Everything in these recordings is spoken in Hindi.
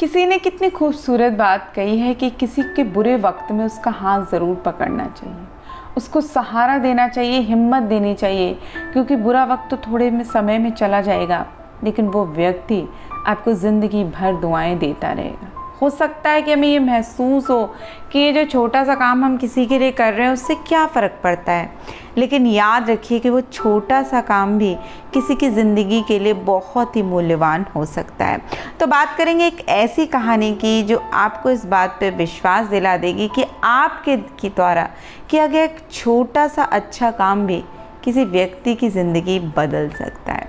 किसी ने कितनी खूबसूरत बात कही है कि किसी के बुरे वक्त में उसका हाथ ज़रूर पकड़ना चाहिए। उसको सहारा देना चाहिए, हिम्मत देनी चाहिए, क्योंकि बुरा वक्त तो थोड़े में समय में चला जाएगा, लेकिन वो व्यक्ति आपको ज़िंदगी भर दुआएँ देता रहेगा। हो सकता है कि हमें ये महसूस हो कि ये जो छोटा सा काम हम किसी के लिए कर रहे हैं, उससे क्या फ़र्क पड़ता है? लेकिन याद रखिए कि वो छोटा सा काम भी किसी की ज़िंदगी के लिए बहुत ही मूल्यवान हो सकता है। तो बात करेंगे एक ऐसी कहानी की जो आपको इस बात पर विश्वास दिला देगी कि आपके के द्वारा किया गया एक छोटा सा अच्छा काम भी किसी व्यक्ति की ज़िंदगी बदल सकता है।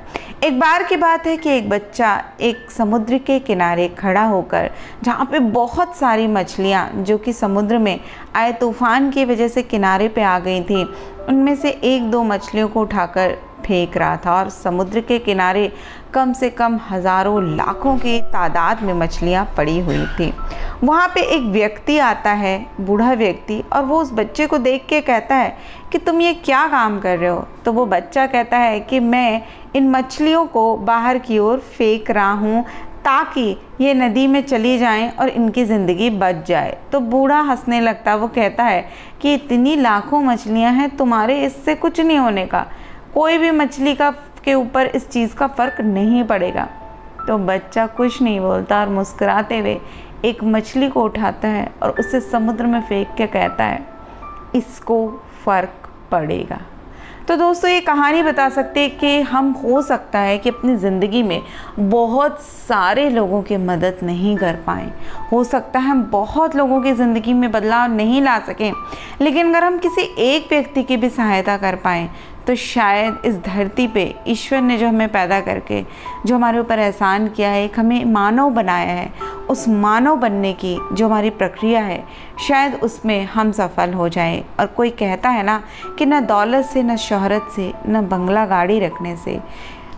एक बार की बात है कि एक बच्चा एक समुद्र के किनारे खड़ा होकर, जहाँ पे बहुत सारी मछलियाँ, जो कि समुद्र में आए तूफ़ान की वजह से किनारे पे आ गई थी, उनमें से एक दो मछलियों को उठाकर फेंक रहा था और समुद्र के किनारे कम से कम हज़ारों लाखों की तादाद में मछलियाँ पड़ी हुई थी। वहाँ पे एक व्यक्ति आता है, बूढ़ा व्यक्ति, और वो उस बच्चे को देख के कहता है कि तुम ये क्या काम कर रहे हो? तो वो बच्चा कहता है कि मैं इन मछलियों को बाहर की ओर फेंक रहा हूँ ताकि ये नदी में चली जाएँ और इनकी ज़िंदगी बच जाए। तो बूढ़ा हंसने लगता, वो कहता है कि इतनी लाखों मछलियाँ हैं, तुम्हारे इससे कुछ नहीं होने का। कोई भी मछली का के ऊपर इस चीज़ का फ़र्क नहीं पड़ेगा। तो बच्चा कुछ नहीं बोलता और मुस्कुराते हुए एक मछली को उठाता है और उसे समुद्र में फेंक के कहता है, इसको फ़र्क पड़ेगा। तो दोस्तों, ये कहानी बता सकते हैं कि हम हो सकता है कि अपनी ज़िंदगी में बहुत सारे लोगों की मदद नहीं कर पाएँ। हो सकता है हम बहुत लोगों की ज़िंदगी में बदलाव नहीं ला सकें, लेकिन अगर हम किसी एक व्यक्ति की भी सहायता कर पाएँ तो शायद इस धरती पे ईश्वर ने जो हमें पैदा करके, जो हमारे ऊपर एहसान किया है, एक हमें मानव बनाया है, उस मानव बनने की जो हमारी प्रक्रिया है, शायद उसमें हम सफल हो जाएँ। और कोई कहता है ना कि ना दौलत से, न शहरत से, न बंगला गाड़ी रखने से।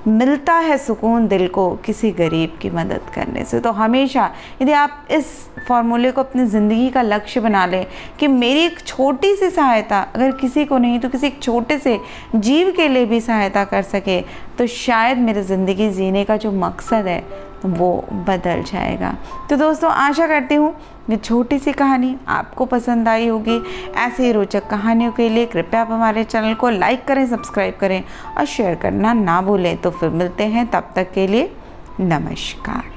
मिलता है सुकून दिल को किसी गरीब की मदद करने से। तो हमेशा यदि आप इस फॉर्मूले को अपनी ज़िंदगी का लक्ष्य बना लें कि मेरी एक छोटी सी सहायता अगर किसी को नहीं तो किसी एक छोटे से जीव के लिए भी सहायता कर सके तो शायद मेरी ज़िंदगी जीने का जो मकसद है वो बदल जाएगा। तो दोस्तों, आशा करती हूँ ये छोटी सी कहानी आपको पसंद आई होगी। ऐसे ही रोचक कहानियों के लिए कृपया आप हमारे चैनल को लाइक करें, सब्सक्राइब करें और शेयर करना ना भूलें। तो फिर मिलते हैं तब तक के लिए नमस्कार।